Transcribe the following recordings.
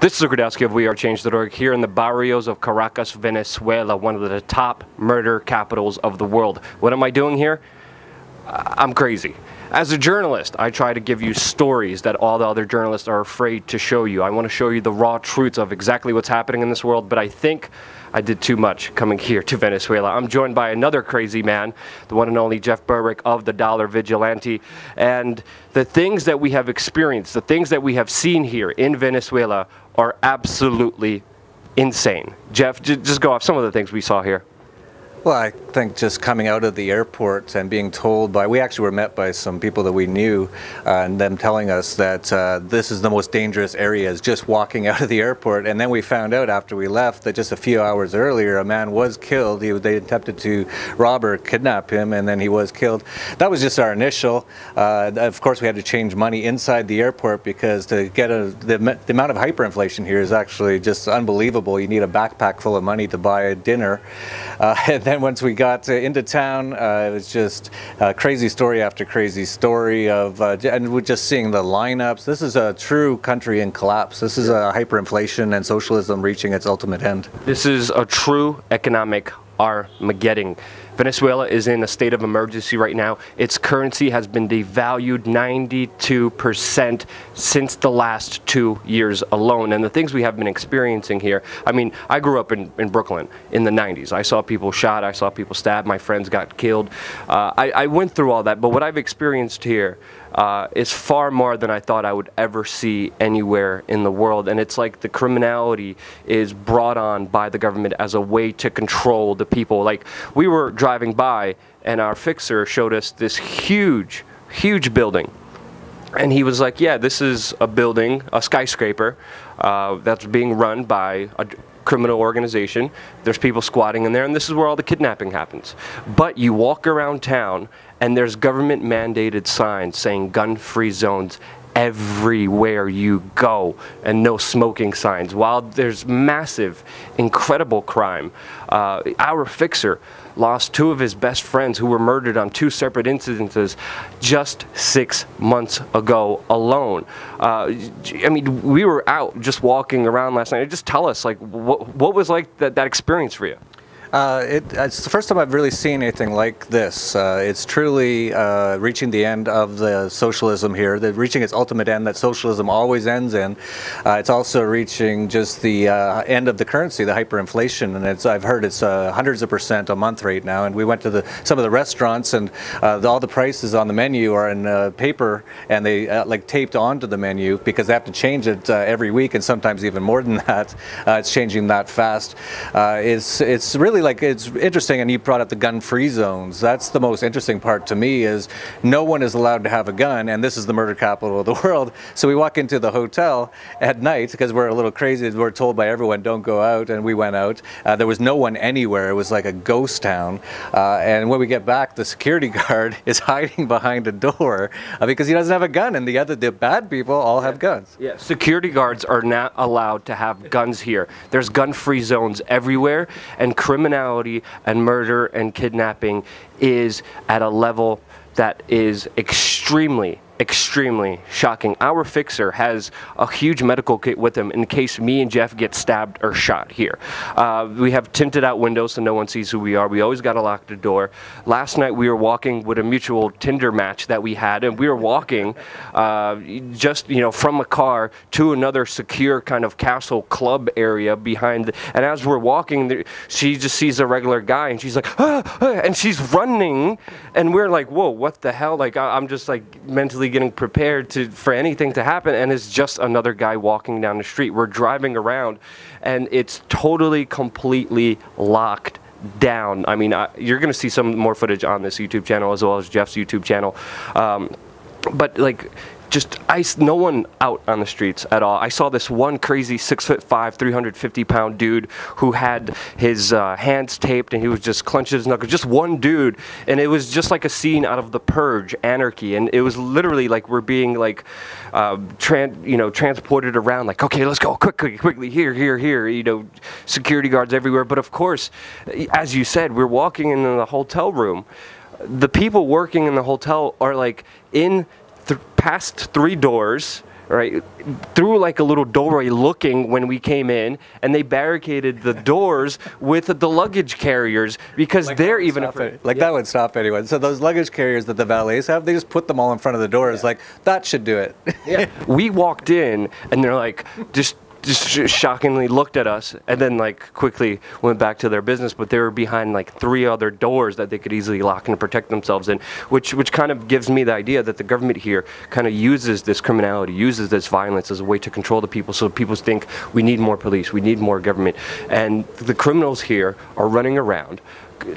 This is Rudkowski of WeAreChange.org here in the barrios of Caracas, Venezuela, one of the top murder capitals of the world. What am I doing here? I'm crazy. As a journalist, I try to give you stories that all the other journalists are afraid to show you. I want to show you the raw truths of exactly what's happening in this world, but I think I did too much coming here to Venezuela. I'm joined by another crazy man, the one and only Jeff Berwick of the Dollar Vigilante. And the things that we have experienced, the things that we have seen here in Venezuela are absolutely insane. Jeff, just go off some of the things we saw here. Well, I think just coming out of the airport and being told by, we actually were met by some people that we knew, uh, and them telling us that uh, this is the most dangerous areas just walking out of the airport. And then we found out after we left that just a few hours earlier, a man was killed. He, they attempted to rob or kidnap him, and then he was killed. That was just our initial. Uh, of course, we had to change money inside the airport because to get a, the, the amount of hyperinflation here is actually just unbelievable. You need a backpack full of money to buy a dinner. Uh, then once we got uh, into town, uh, it was just uh, crazy story after crazy story of, uh, and we're just seeing the lineups. This is a true country in collapse. This is a hyperinflation and socialism reaching its ultimate end. This is a true economic Armageddon. Venezuela is in a state of emergency right now. Its currency has been devalued 92% since the last two years alone. And the things we have been experiencing here, I mean, I grew up in, in Brooklyn in the 90s. I saw people shot, I saw people stabbed, my friends got killed. Uh, I, I went through all that, but what I've experienced here uh, is far more than I thought I would ever see anywhere in the world. And it's like the criminality is brought on by the government as a way to control the people. Like we were driving by and our fixer showed us this huge, huge building. And he was like, yeah, this is a building, a skyscraper, uh, that's being run by a criminal organization. There's people squatting in there, and this is where all the kidnapping happens. But you walk around town, and there's government mandated signs saying gun free zones everywhere you go and no smoking signs. While there's massive, incredible crime, uh, our fixer lost two of his best friends who were murdered on two separate incidences just six months ago alone. Uh, I mean, we were out just walking around last night. Just tell us, like, what, what was like that, that experience for you? Uh, it, it's the first time I've really seen anything like this. Uh, it's truly uh, reaching the end of the socialism here, the, reaching its ultimate end that socialism always ends in. Uh, it's also reaching just the uh, end of the currency, the hyperinflation, and it's, I've heard it's uh, hundreds of percent a month right now. And we went to the, some of the restaurants, and the, all the prices on the menu are in paper, and they like taped onto the menu because they have to change it every week, and sometimes even more than that. it's changing that fast. it's it's really really like it's interesting, and you brought up the gun-free zones. That's the most interesting part to me is no one is allowed to have a gun, and this is the murder capital of the world. So we walk into the hotel at night because we're a little crazy. We're told by everyone don't go out, and we went out. Uh, there was no one anywhere. It was like a ghost town. Uh, and when we get back, the security guard is hiding behind a door uh, because he doesn't have a gun, and the other the bad people all have guns. Yeah, security guards are not allowed to have guns here. There's gun-free zones everywhere, and criminals criminality and murder and kidnapping is at a level that is extremely extremely shocking. Our fixer has a huge medical kit with him in case me and Jeff get stabbed or shot here. Uh, we have tinted out windows so no one sees who we are. We always got to lock the door. Last night we were walking with a mutual Tinder match that we had, and we were walking uh, just you know from a car to another secure kind of castle club area behind. The, and as we're walking, she just sees a regular guy, and she's like, ah, ah, and she's running, and we're like, whoa, what the hell? Like I'm just like mentally getting prepared to for anything to happen, and it's just another guy walking down the street. We're driving around, and it's totally, completely locked down. I mean, I, you're going to see some more footage on this YouTube channel as well as Jeff's YouTube channel. Um, but like just I, no one out on the streets at all. I saw this one crazy six foot five, 350 pound dude who had his uh, hands taped and he was just clenching his knuckles. Just one dude, and it was just like a scene out of The Purge, Anarchy, and it was literally like we're being like, uh, tran- you know, transported around. Like, okay, let's go quickly, quickly, here, here, here. You know, security guards everywhere. But of course, as you said, we're walking in the hotel room. The people working in the hotel are like in th- past three doors right, through like a little doorway looking when we came in, and they barricaded the doors with the luggage carriers because Like they're even afraid. it. Like that would stop anyone. So those luggage carriers that the valets have, they just put them all in front of the doors. Like that should do it. Yeah. we walked in and they're like just just sh- shockingly looked at us and then like quickly went back to their business but they were behind like three other doors that they could easily lock and protect themselves in which which kind of gives me the idea that the government here kind of uses this criminality uses this violence as a way to control the people so people think we need more police we need more government. And the criminals here are running around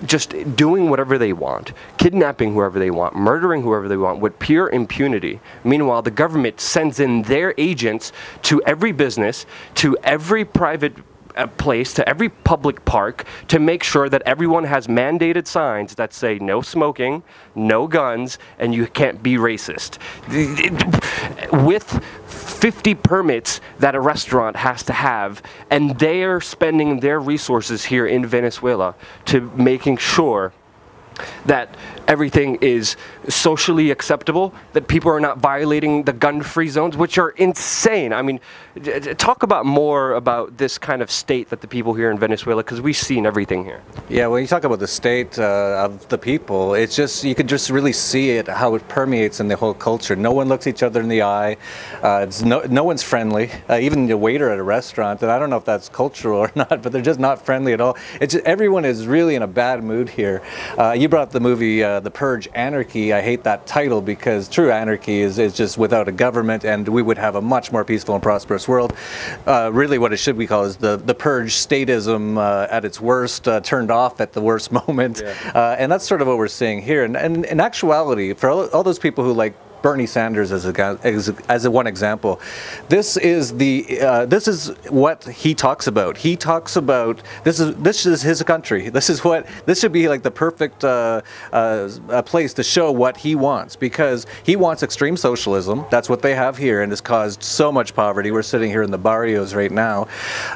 just doing whatever they want, kidnapping whoever they want, murdering whoever they want with pure impunity. Meanwhile, the government sends in their agents to every business, to every private place, to every public park to make sure that everyone has mandated signs that say no smoking, no guns, and you can't be racist. With 50 permits that a restaurant has to have, and they are spending their resources here in Venezuela to making sure that everything is socially acceptable, that people are not violating the gun-free zones, which are insane. I mean, talk about more about this kind of state that the people here in Venezuela, because we've seen everything here. Yeah, when you talk about the state uh, of the people, it's just you can just really see it how it permeates in the whole culture. No one looks each other in the eye. Uh, it's no, no one's friendly. Uh, even the waiter at a restaurant, and I don't know if that's cultural or not, but they're just not friendly at all. It's just, everyone is really in a bad mood here. Uh, you brought the movie uh, The Purge: Anarchy. I hate that title because true anarchy is, is just without a government, and we would have a much more peaceful and prosperous world. Uh, really, what it should be called is the the purge statism uh, at its worst, uh, turned off at the worst moment, uh, and that's sort of what we're seeing here. And, and in actuality, for all, all those people who like Bernie Sanders as a, as, as one example. This is the uh, this is what he talks about. He talks about this is this is his country. This is what this should be like the perfect uh, uh, place to show what he wants because he wants extreme socialism. That's what they have here and has caused so much poverty. We're sitting here in the barrios right now.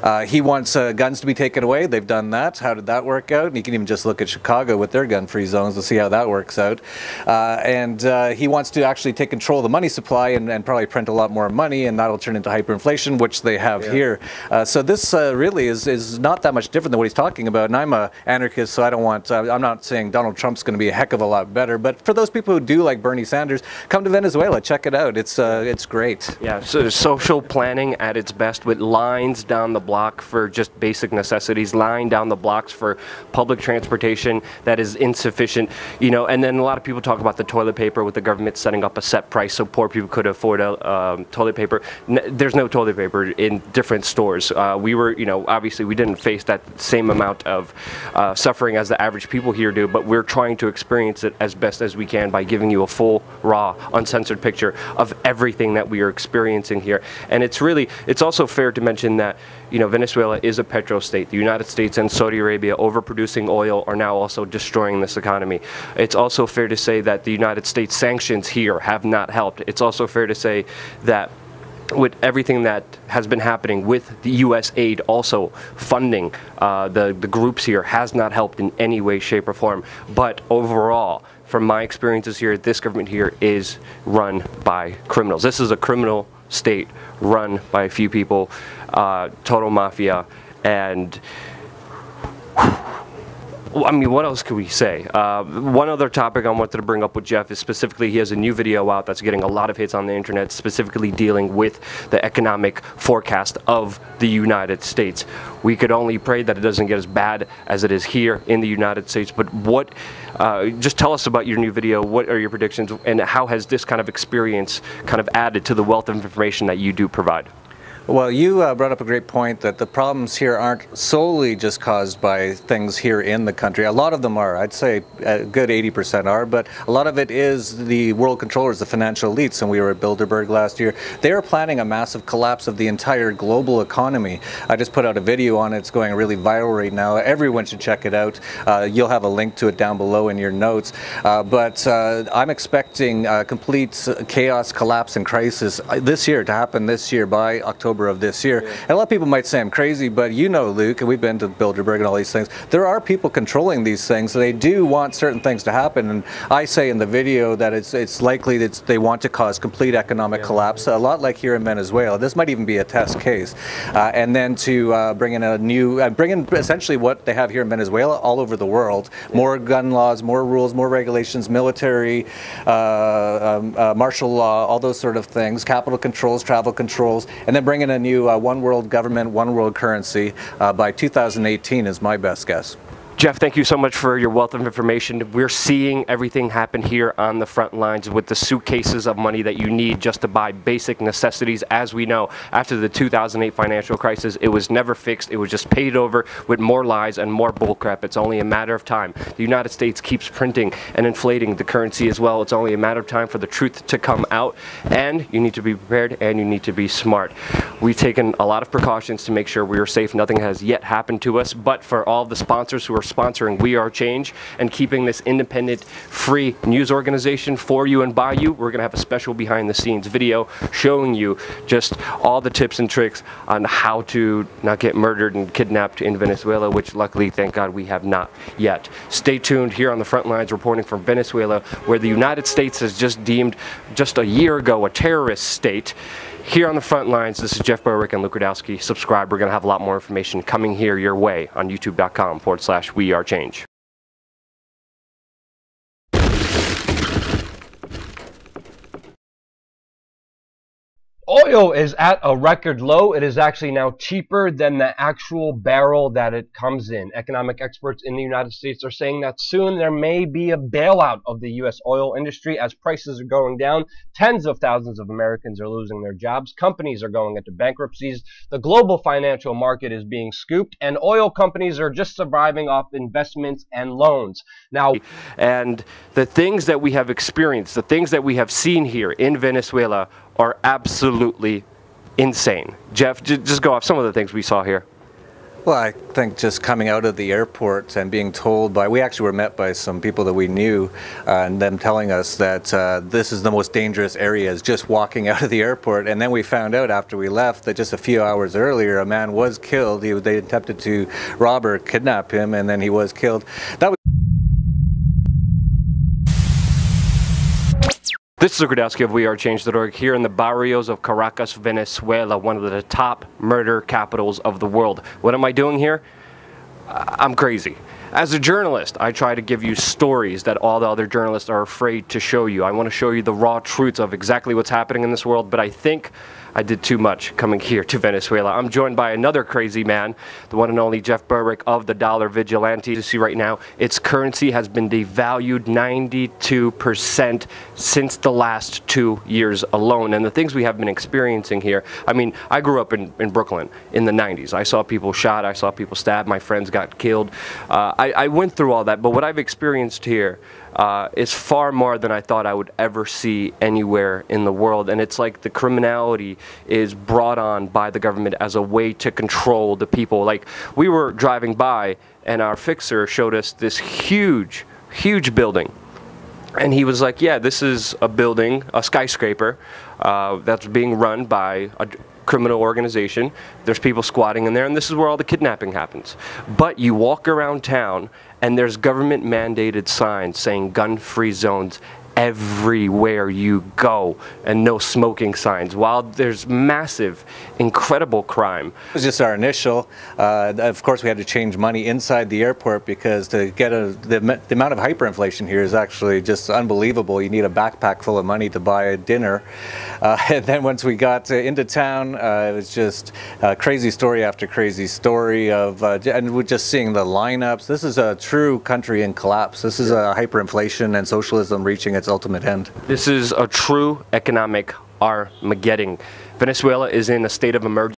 Uh, he wants uh, guns to be taken away. They've done that. How did that work out? And you can even just look at Chicago with their gun-free zones to see how that works out. Uh, and he wants to actually take control of the money supply and, and probably print a lot more money, and that'll turn into hyperinflation, which they have here. Uh, so this uh, really is is not that much different than what he's talking about. And I'm a anarchist, so I don't want. Uh, I'm not saying Donald Trump's going to be a heck of a lot better, but for those people who do like Bernie Sanders, come to Venezuela, check it out. It's uh, it's great. Yeah, so social planning at its best with lines down the block for just basic necessities, line down the blocks for public transportation that is insufficient, you know, and then a lot of people talk about the toilet paper with the government setting up a set price so poor people could afford a, um, toilet paper. N- there's no toilet paper in different stores. Uh, we were, you know, obviously we didn't face that same amount of uh, suffering as the average people here do, but we're trying to experience it as best as we can by giving you a full, raw, uncensored picture of everything that we are experiencing here. And it's really, it's also fair to mention that, you know, Venezuela is a petro state. The United States and Saudi Arabia overproducing oil are now also destroying this economy. It's also fair to say that the United States sanctions here have not helped. It's also fair to say that with everything that has been happening with the U.S. aid also funding uh, the, the groups here has not helped in any way, shape, or form. But overall, from my experiences here, this government here is run by criminals. This is a criminal state run by a few people, uh, total mafia, and I mean, what else could we say? Uh, one other topic I wanted to bring up with Jeff is specifically he has a new video out that's getting a lot of hits on the internet, specifically dealing with the economic forecast of the United States. We could only pray that it doesn't get as bad as it is here in the United States. But what, uh, just tell us about your new video. What are your predictions, and how has this kind of experience kind of added to the wealth of information that you do provide? Well, you uh, brought up a great point that the problems here aren't solely just caused by things here in the country. A lot of them are. I'd say a good 80% are, but a lot of it is the world controllers, the financial elites. And we were at Bilderberg last year. They are planning a massive collapse of the entire global economy. I just put out a video on it. It's going really viral right now. Everyone should check it out. Uh, you'll have a link to it down below in your notes. Uh, but uh, I'm expecting uh, complete chaos, collapse, and crisis uh, this year to happen this year by October. October of this year. And a lot of people might say I'm crazy, but you know, Luke, and we've been to Bilderberg and all these things. There are people controlling these things. So they do want certain things to happen. And I say in the video that it's it's likely that they want to cause complete economic yeah. collapse, a lot like here in Venezuela. This might even be a test case. Uh, and then to uh, bring in a new, uh, bring in essentially what they have here in Venezuela all over the world. More gun laws, more rules, more regulations, military, uh, um, uh, martial law, all those sort of things, capital controls, travel controls, and then bring in a new uh, one world government, one world currency by 2018 is my best guess. Jeff, thank you so much for your wealth of information. We're seeing everything happen here on the front lines with the suitcases of money that you need just to buy basic necessities. As we know, after the 2008 financial crisis, it was never fixed. It was just paid over with more lies and more bullcrap. It's only a matter of time. The United States keeps printing and inflating the currency as well. It's only a matter of time for the truth to come out. And you need to be prepared and you need to be smart. We've taken a lot of precautions to make sure we are safe. Nothing has yet happened to us. But for all the sponsors who are sponsoring We Are Change and keeping this independent, free news organization for you and by you. We're going to have a special behind the scenes video showing you just all the tips and tricks on how to not get murdered and kidnapped in Venezuela, which luckily, thank God, we have not yet. Stay tuned here on the front lines reporting from Venezuela, where the United States has just deemed just a year ago a terrorist state here on the front lines, this is Jeff Berwick and Luke Rudkowski. Subscribe. We're going to have a lot more information coming here your way on youtube.com forward slash we are change. Oil is at a record low. It is actually now cheaper than the actual barrel that it comes in. Economic experts in the United States are saying that soon there may be a bailout of the U.S. oil industry as prices are going down. Tens of thousands of Americans are losing their jobs. Companies are going into bankruptcies. The global financial market is being scooped, and oil companies are just surviving off investments and loans. Now, and the things that we have experienced, the things that we have seen here in Venezuela are absolutely insane. Jeff, just go off some of the things we saw here. Well, I think just coming out of the airport and being told by, we actually were met by some people that we knew, uh, and them telling us that uh, this is the most dangerous area, is just walking out of the airport. And then we found out after we left that just a few hours earlier, a man was killed. He, they attempted to rob or kidnap him, and then he was killed. That was This is Rudkowski of WeAreChange.org here in the barrios of Caracas, Venezuela, one of the top murder capitals of the world. What am I doing here? I'm crazy. As a journalist, I try to give you stories that all the other journalists are afraid to show you. I want to show you the raw truths of exactly what's happening in this world, but I think I did too much coming here to Venezuela. I'm joined by another crazy man, the one and only Jeff Berwick of the Dollar Vigilante. You see right now, its currency has been devalued 92% since the last two years alone. And the things we have been experiencing here, I mean, I grew up in, in Brooklyn in the 90s. I saw people shot, I saw people stabbed, my friends got killed. Uh, I, I went through all that, but what I've experienced here uh, is far more than I thought I would ever see anywhere in the world. And it's like the criminality is brought on by the government as a way to control the people. Like we were driving by and our fixer showed us this huge, huge building. And he was like, yeah, this is a building, a skyscraper, uh, that's being run by a criminal organization. There's people squatting in there, and this is where all the kidnapping happens. But you walk around town, and there's government mandated signs saying gun free zones everywhere you go and no smoking signs. While there's massive incredible crime. It was just our initial uh, of course we had to change money inside the airport because to get a the, the, amount of hyperinflation here is actually just unbelievable. You need a backpack full of money to buy a dinner. Uh, and then once we got into town uh, it was just crazy story after crazy story of uh, and we're just seeing the lineups. This is a true country in collapse. This is a hyperinflation and socialism reaching its its ultimate end. This is a true economic Armageddon. Venezuela is in a state of emergency.